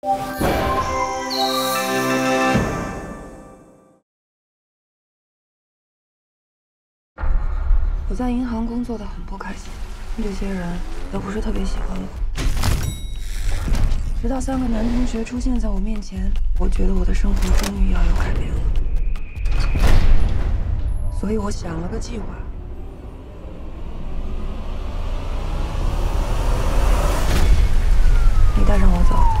我在银行工作的很不开心这些人都不是特别喜欢我。直到三个男同学出现在我面前我觉得我的生活终于要有改变了。所以我想了个计划。你带上我走。